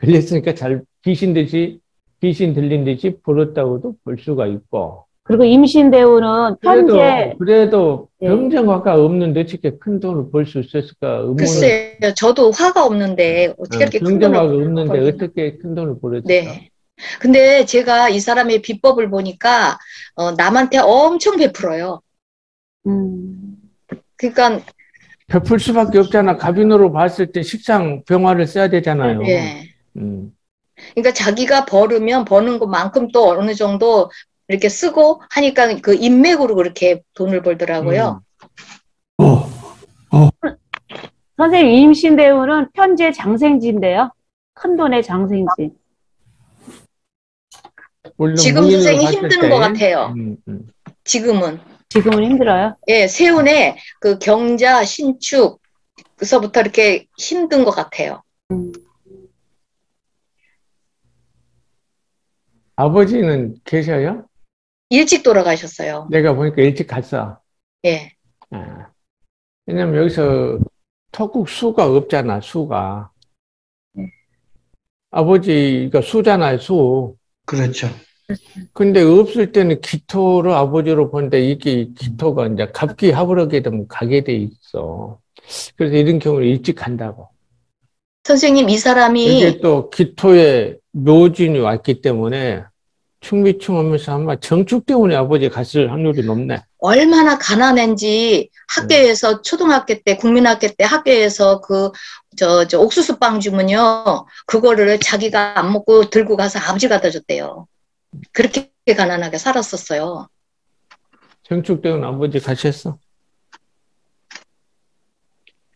S1: 걸렸으니까 잘 귀신 듯이 귀신 들린 듯이 벌었다고도 볼 수가 있고
S4: 그리고 임신 대우는
S1: 그래도,
S4: 현재
S1: 그래도
S4: 예.
S1: 병정화가 없는데 어떻게 큰 돈을 벌 수 있었을까? 의문은
S5: 글쎄요, 저도 화가 없는데 어떻게 이렇게 큰
S1: 병정화가
S5: 돈을
S1: 없는데
S5: 벌나.
S1: 어떻게 큰 돈을 벌었을까?
S5: 네. 근데 제가 이 사람의 비법을 보니까 어, 남한테 엄청 베풀어요.
S4: 음,
S5: 그러니까
S1: 베풀 수밖에 없잖아. 갑인으로 봤을 때 식상 병화를 써야 되잖아요.
S5: 예.
S1: 음.
S5: 그러니까 자기가 벌으면 버는 것만큼 또 어느 정도 이렇게 쓰고 하니까 그 인맥으로 그렇게 돈을 벌더라고요.
S4: 선생님 임신대우는 현재 장생지인데요. 큰 돈의 장생지.
S5: 지금
S1: 봤을
S5: 힘든
S1: 때,
S5: 것 같아요.
S1: 음, 음.
S5: 지금은.
S4: 지금은 힘들어요.
S5: 예, 세운의 그 경자, 신축서부터 이렇게 힘든 것 같아요.
S4: 음,
S1: 아버지는 계셔요?
S5: 일찍 돌아가셨어요.
S1: 내가 보니까 일찍 갔어.
S5: 예.
S1: 아. 왜냐면 여기서 토국 수가 없잖아, 수가. 아버지가 수잖아요, 수.
S6: 그렇죠.
S1: 근데 없을 때는 기토를 아버지로 보는데 이게 기토가 이제 갑기 합으로게 되면 가게 돼 있어. 그래서 이런 경우는 일찍 간다고.
S5: 선생님, 이 사람이
S1: 이게 또 기토에 묘진이 왔기 때문에 충미충 하면서 아마 정축 때문에 아버지 갔을 확률이 높네.
S5: 얼마나 가난한지 학교에서 초등학교 때 국민학교 때 학교에서 그 저 저 옥수수 빵 주면요 그거를 자기가 안 먹고 들고 가서 아버지 갖다 줬대요. 그렇게 가난하게 살았었어요.
S1: 정축 때문에 아버지 가셨어.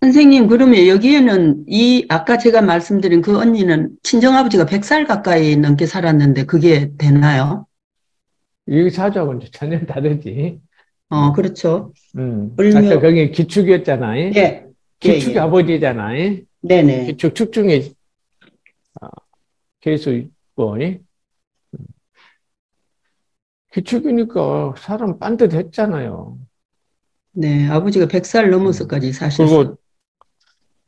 S2: 선생님, 그러면 여기에는 이, 아까 제가 말씀드린 그 언니는 친정아버지가 100살 가까이 넘게 살았는데 그게 되나요?
S1: 이 사주하고는 전혀 다르지.
S2: 어, 그렇죠.
S1: 음. 아까 거기 기축이었잖아.
S2: 예. 예,
S1: 기축이
S2: 예.
S1: 아버지잖아.
S2: 네네.
S1: 기축 축중에 아, 계수 있고. 예? 기축이니까 사람 빤듯했잖아요.
S2: 네, 아버지가 100살 넘어서까지 사셨어요.
S1: 그리고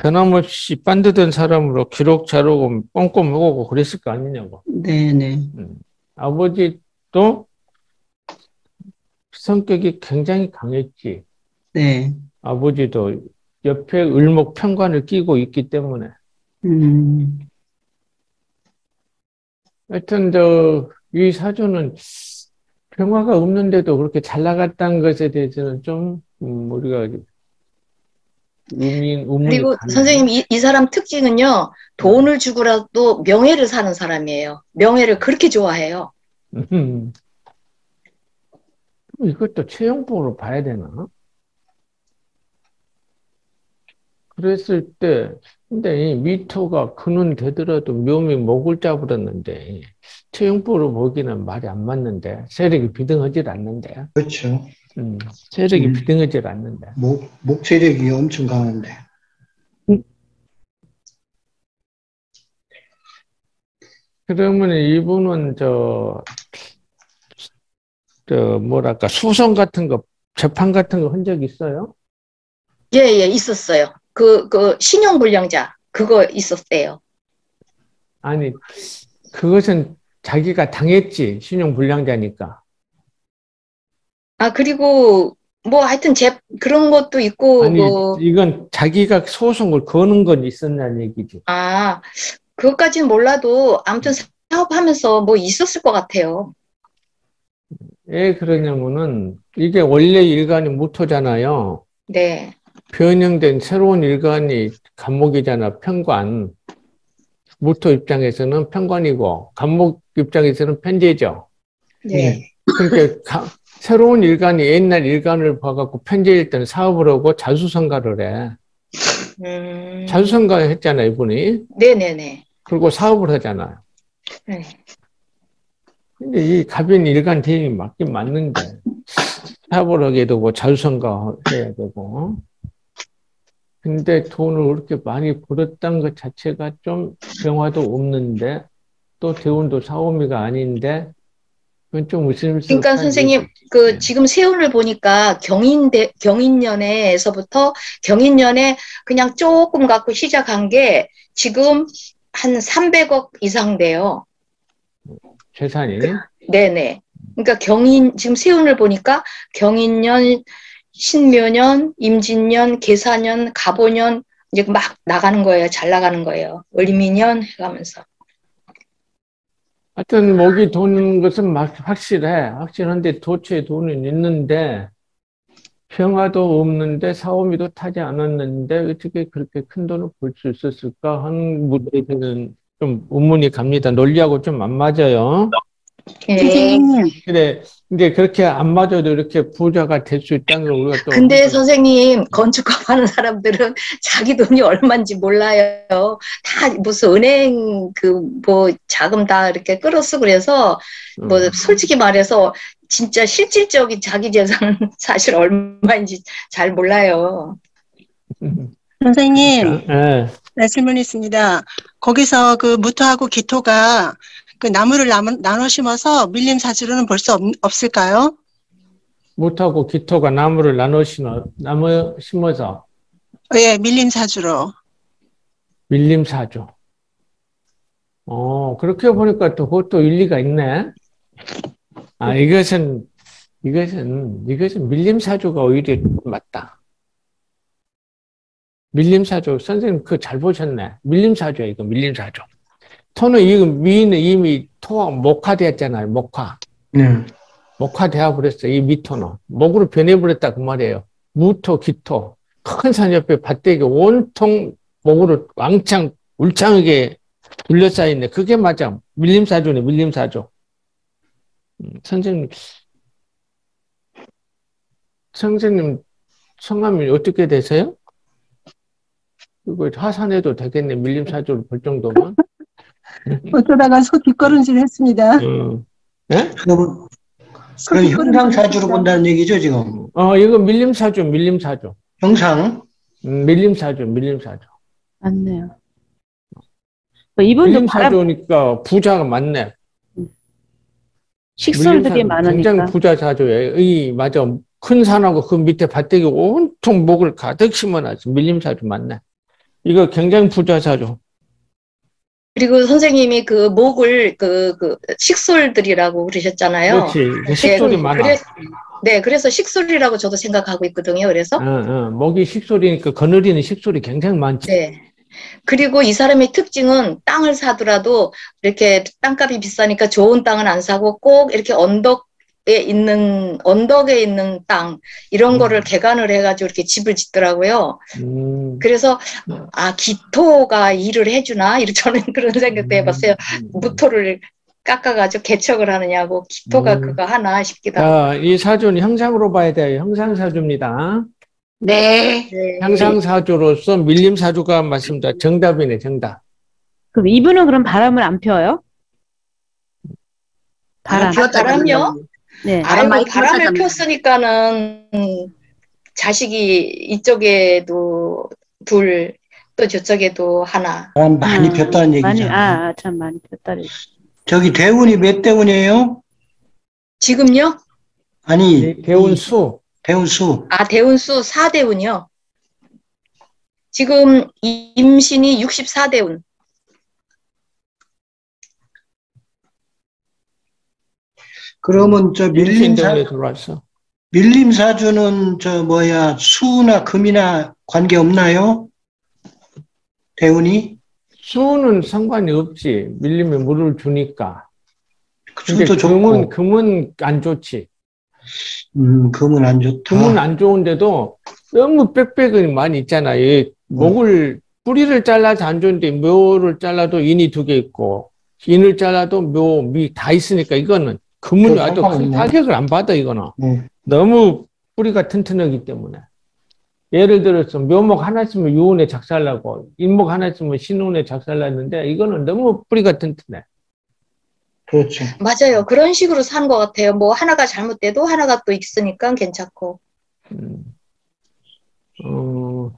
S1: 변함없이 빤듯한 사람으로 기록 자료고 꼼꼼 먹고 그랬을 거 아니냐고.
S2: 네네.
S1: 아버지도 성격이 굉장히 강했지.
S2: 네.
S1: 아버지도 옆에 을목 편관을 끼고 있기 때문에.
S2: 음,
S1: 하여튼, 저, 이 사주는 평화가 없는데도 그렇게 잘 나갔다는 것에 대해서는 좀, 음, 우리가 의미,
S5: 그리고. 선생님 이, 이 사람 특징은요 돈을 주고라도 명예를 사는 사람이에요. 명예를 그렇게 좋아해요.
S1: 음. 이것도 체형법으로 봐야 되나? 그랬을 때, 근데 이 미토가 근은 되더라도 묘미 목을 잡으렸는데, 체형법으로 보기는 말이 안 맞는데, 세력이 비등하지 않는데,
S6: 그렇죠.
S1: 음, 세력이
S6: 음.
S1: 비등하지 않는데.
S6: 목, 목 체력이 엄청 강한데.
S1: 그러면 이분은 저, 저, 뭐랄까, 수송 같은 거, 재판 같은 거 한 적 있어요?
S5: 예, 예, 있었어요. 그, 그, 신용불량자, 그거 있었대요.
S1: 아니, 그것은 자기가 당했지, 신용불량자니까.
S5: 아, 그리고, 뭐, 하여튼, 제, 그런 것도 있고,
S1: 아니,
S5: 뭐,
S1: 이건 자기가 소송을 거는 건 있었냐는 얘기지.
S5: 아, 그것까지는 몰라도, 아무튼 사업하면서 뭐 있었을 것 같아요.
S1: 왜 그러냐면은, 이게 원래 일간이 무토잖아요.
S5: 네,
S1: 변형된 새로운 일간이 간목이잖아, 편관. 무토 입장에서는 편관이고, 간목 입장에서는 편제죠.
S5: 네.
S1: 그러니까 가- 새로운 일간이 옛날 일간을 봐갖고 편제일 때는 사업을 하고 자수성가를 해.
S5: 음,
S1: 자수성가 했잖아요, 이분이.
S5: 네네네.
S1: 그리고 사업을 하잖아요.
S5: 네.
S1: 근데 이 갑인 일간 대행이 맞긴 맞는데, 사업을 하게 되고 자수성가 해야 되고. 근데 돈을 그렇게 많이 벌었다는 것 자체가 좀 병화도 없는데, 또 대운도 사오미가 아닌데, 그건 좀 의심스럽다.
S5: 그러니까 선생님, 그
S1: 네.
S5: 지금 세운을 보니까 경인대, 경인년에서부터 경인년에 그냥 조금 갖고 시작한 게 지금 한 300억 이상 돼요.
S1: 재산이.
S5: 네네. 그러니까 경인 지금 세운을 보니까 경인년, 신묘년, 임진년, 계사년, 갑오년 이제 막 나가는 거예요. 잘 나가는 거예요. 을미년 해가면서.
S1: 하여튼 목이 도는 것은 막 확실해. 확실한데 도처에 돈은 있는데 평화도 없는데 사오미도 타지 않았는데 어떻게 그렇게 큰 돈을 벌 수 있었을까 하는 무대에 대해서는 좀 의문이 갑니다. 논리하고 좀 안 맞아요.
S5: 예.
S8: 선생님,
S1: 근데 이제 그렇게 안 맞아도 이렇게 부자가 될 수 있다는 걸 우리가 또
S5: 근데 선생님 건축업 하는 사람들은 자기 돈이 얼마인지 몰라요. 다 무슨 은행 그 뭐 자금 다 이렇게 끌어쓰고 그래서 뭐
S1: 음.
S5: 솔직히 말해서 진짜 실질적인 자기 재산은 사실 얼마인지 잘 몰라요.
S9: 선생님,
S1: 예.
S9: 네, 질문 있습니다. 거기서 그 무토하고 기토가 그 나무를 나무, 나눠 심어서 밀림 사주로는 볼 수 없을까요?
S1: 못하고 기토가 나무를 나눠 심어, 나무 심어서
S9: 예, 밀림 사주로.
S1: 밀림사조. 어, 그렇게 보니까 또 그것도 일리가 있네. 아, 이것은, 이것은, 이것은 밀림사조가 오히려 맞다. 밀림사조, 선생님 그거 잘 보셨네. 밀림사조야, 이거 밀림사조. 토는 이거 미는 이미 토가 목화되었잖아요, 목화.
S6: 네.
S1: 목화되어 버렸어, 이 미토는. 목으로 변해버렸다, 그 말이에요. 무토, 기토. 큰 산 옆에 밭대기 온통 목으로 왕창, 울창하게 둘러싸여있네. 그게 맞아. 밀림사조네, 밀림사조. 음, 선생님, 선생님 성함이 어떻게 되세요? 이거 화산해도 되겠네, 밀림사조를 볼 정도면.
S9: 어쩌다가 소 뒷걸음질 했습니다.
S1: 음. 예?
S6: 그럼, 그럼 형상사주로 본다는 얘기죠, 지금?
S1: 어, 이거 밀림사조, 밀림사조.
S6: 형상?
S1: 음, 밀림사조, 밀림사조.
S4: 맞네요. 뭐 이분도 바람
S1: 밀림사조니까 부자가 많네.
S4: 식솔들이
S1: 밀림사조,
S4: 많으니까.
S1: 굉장히 부자 사조예요. 이 맞아. 큰 산하고 그 밑에 밭대기 온통 목을 가득 심어놨어. 밀림사조 맞네. 이거 굉장히 부자 사조.
S5: 그리고 선생님이 그 목을 그, 그 식솔들이라고 그러셨잖아요.
S1: 그렇지. 식솔이
S5: 네,
S1: 많아.
S5: 그래- 네, 그래서 식솔이라고 저도 생각하고 있거든요. 그래서
S1: 어, 어. 목이 식솔이니까 거느리는 식솔이 굉장히 많지.
S5: 네. 그리고 이 사람의 특징은 땅을 사더라도 이렇게 땅값이 비싸니까 좋은 땅은 안 사고 꼭 이렇게 언덕에 있는 언덕에 있는 땅 이런
S1: 음.
S5: 거를 개간을 해가지고 이렇게 집을 짓더라고요.
S1: 음.
S5: 그래서 아 기토가 일을 해주나 이렇게 저는 그런 생각도 해봤어요.
S1: 음.
S5: 무토를 깎아가지고 개척을 하느냐고 기토가
S1: 음.
S5: 그거 하나 싶기도 하고.
S1: 자, 이 사조는 형상으로 봐야 돼요. 형상사조입니다.
S8: 네.
S5: 네.
S1: 형상사조로서 밀림사조가 맞습니다. 정답이네, 정답.
S4: 그럼 이분은 그럼 바람을 안 펴요? 바람.
S8: 피웠다
S5: 바람이요?
S4: 네.
S8: 바람
S5: 아이고,
S8: 많이
S5: 바람을
S8: 피웠다잖아요.
S5: 폈으니까는 음, 자식이 이쪽에도 둘, 또 저쪽에도 하나.
S6: 바람 많이
S4: 아,
S6: 폈다는 얘기잖아.
S4: 아, 아, 참 많이 폈다리.
S6: 저기 대운이 몇 대운이에요?
S5: 지금요?
S6: 아니,
S1: 이 대운 수.
S6: 대운 수.
S5: 아, 대운 수 4대운이요. 지금 임신이 64대운.
S6: 그러면 저 밀림사,
S1: 밀림사조에 들어왔어.
S6: 밀림 사주는 저 뭐야, 수나 금이나 관계 없나요? 대운이?
S1: 수는 상관이 없지. 밀림에 물을 주니까. 근데
S6: 수도
S1: 금은,
S6: 좋고,
S1: 금은 안 좋지.
S6: 음, 금은 안 좋다.
S1: 금은 안 좋은데도 너무 빽빽이 많이 있잖아. 이 목을, 뿌리를 잘라서 안 좋은데 묘를 잘라도 인이 두 개 있고, 인을 잘라도 묘, 미 다 있으니까 이거는
S6: 그
S1: 와도 큰
S6: 상관없네.
S1: 타격을 안 받아, 이거는.
S6: 네.
S1: 너무 뿌리가 튼튼하기 때문에. 예를 들어서 묘목 하나 있으면 유운에 작살나고, 인목 하나 있으면 신운에 작살났는데, 이거는 너무 뿌리가 튼튼해.
S6: 그렇죠.
S5: 맞아요. 그런 식으로 사는 것 같아요. 뭐 하나가 잘못돼도 하나가 또 있으니까 괜찮고.
S1: 음. 어,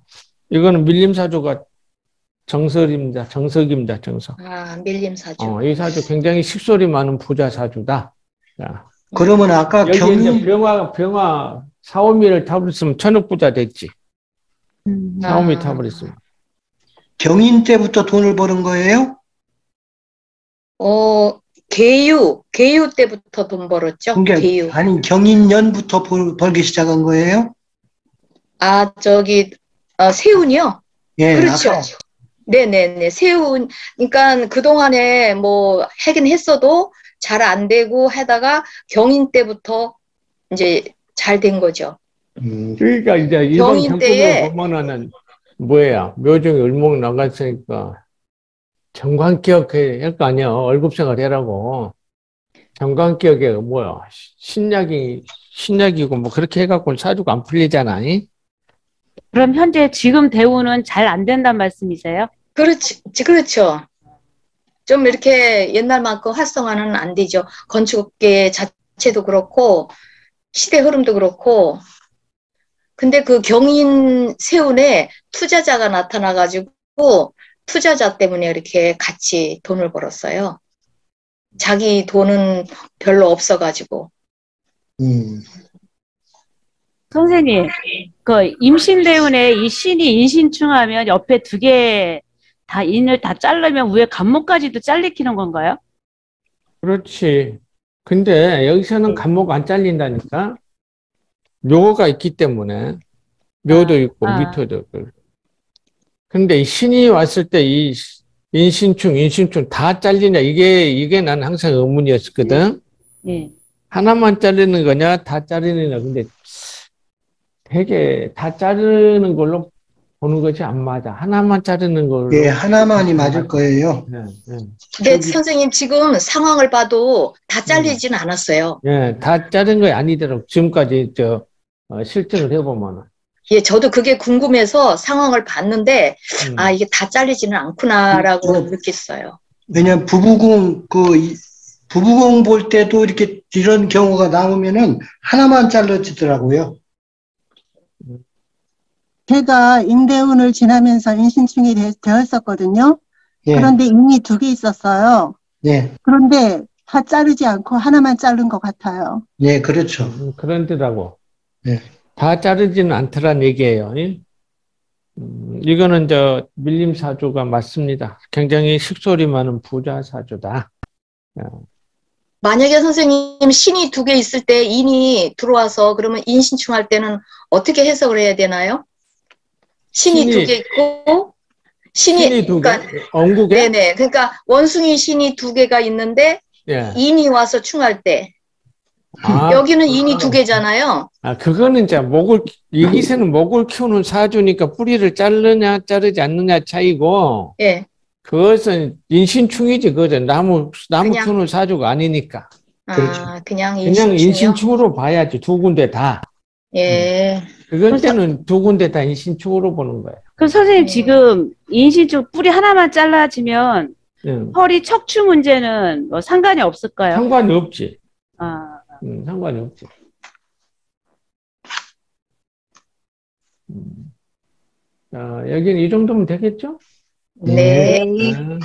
S1: 이거는 밀림사조가 정설입니다. 정석입니다. 정석.
S5: 아, 밀림사주.
S1: 어, 이 사주 굉장히 식솔이 많은 부자 사주다. 자,
S6: 그러면 아까
S1: 여기 이제
S6: 경인,
S1: 병화, 병화, 사오미를 타버렸으면 천억 부자 됐지.
S4: 음.
S1: 사오미
S5: 아.
S1: 타버렸으면.
S6: 경인 때부터 돈을 버는 거예요?
S5: 어, 개유, 개유 때부터 돈 벌었죠.
S6: 그러니까
S5: 개유.
S6: 아니 경인년부터 벌, 벌기 시작한 거예요?
S5: 아, 저기, 어, 세운이요?
S6: 예,
S5: 그렇죠.
S6: 아까
S5: 네네네. 세운, 그러니까 그동안에 뭐 하긴 했어도 잘 안 되고 하다가 경인 때부터 이제 잘 된 거죠.
S6: 음,
S1: 그러니까 이제 정권을
S5: 때에-
S1: 보면은 뭐야 묘정이 을목 나갔으니까 정관기억해 할거 아니야 월급생활 해라고 정관기억에 뭐야 신약이 신약이고 뭐 그렇게 해갖고 사주가 안 풀리잖아. 이?
S4: 그럼 현재 지금 대우는 잘 안 된다는 말씀이세요?
S5: 그렇지, 그렇죠. 좀 이렇게 옛날만큼 활성화는 안 되죠. 건축계 자체도 그렇고, 시대 흐름도 그렇고. 근데 그 경인 세운에 투자자가 나타나가지고, 투자자 때문에 이렇게 같이 돈을 벌었어요. 자기 돈은 별로 없어가지고.
S6: 음.
S4: 선생님, 그 임신대운에 이 신이 인신충하면 옆에 두 개 다 인을 다 자르면 위에 간목까지도 잘리키는 건가요?
S1: 그렇지. 근데 여기서는 간목 안 잘린다니까. 묘가 있기 때문에 묘도
S4: 아,
S1: 있고
S4: 아.
S1: 미토도 있고. 근데 이 신이 왔을 때 이 인신충, 인신충 다 잘리냐 이게 이게 난 항상 의문이었거든.
S4: 예.
S1: 하나만 자르는 거냐, 다 자르느냐. 근데 되게 다 자르는 걸로 보는 것이 안 맞아. 하나만 자르는 걸로.
S6: 예, 하나만이 맞을 거예요.
S1: 예, 예.
S5: 근데 선생님 지금 상황을 봐도 다 잘리지는 않았어요.
S1: 예, 다 자른 거 아니더라고. 지금까지 저 어, 실증을 해보면은.
S5: 예, 저도 그게 궁금해서 상황을 봤는데,
S1: 음.
S5: 아, 이게 다 잘리지는 않구나라고
S6: 음.
S5: 느꼈어요.
S6: 왜냐면 부부궁 그 이- 부부궁 볼 때도 이렇게 이런 경우가 나오면은 하나만 잘라지더라고요.
S9: 제가 임대운을 지나면서 인신충이 되, 되었었거든요.
S6: 예,
S9: 그런데 인이 두 개 있었어요.
S6: 예,
S9: 그런데 다 자르지 않고 하나만 자른 것 같아요.
S6: 예, 그렇죠.
S1: 음, 그런 데라고.
S6: 네.
S1: 다 자르지는 않더란 얘기예요. 예? 음, 이거는 저 밀림 사주가 맞습니다. 굉장히 식소리 많은 부자 사주다.
S5: 만약에 선생님 신이 두 개 있을 때 인이 들어와서 그러면 인신충할 때는 어떻게 해석을 해야 되나요? 신이
S1: 신이-
S5: 두 개 있고, 신이,
S1: 신이 두 개,
S5: 그러니까,
S1: 언국에
S5: 네네. 그러니까 원숭이 신이 두 개가 있는데
S1: 예.
S5: 인이 와서 충할 때,
S1: 아,
S5: 여기는 인이 두 개잖아요.
S1: 아, 그거는 이제 목을, 이 기세는 목을 키우는 사주니까 뿌리를 자르냐, 자르지 않느냐 차이고,
S5: 예.
S1: 그것은 인신충이지, 그거는. 나무, 나무
S5: 그냥-
S1: 키우는 사주가 아니니까.
S5: 아,
S6: 그렇죠.
S5: 그냥
S1: 그냥
S5: 인신충이요?
S1: 인신충으로 봐야지, 두 군데 다.
S5: 예.
S1: 그것 때는 두 군데 다 인신충으로 보는 거예요.
S4: 그럼 선생님
S5: 네.
S4: 지금 인신충 뿌리 하나만 잘라지면
S1: 응.
S4: 허리 척추 문제는 뭐 상관이 없을까요?
S1: 상관이 없지.
S4: 아,
S1: 음, 상관이 없지. 음. 자, 여기는 이 정도면 되겠죠?
S5: 네.
S1: 아,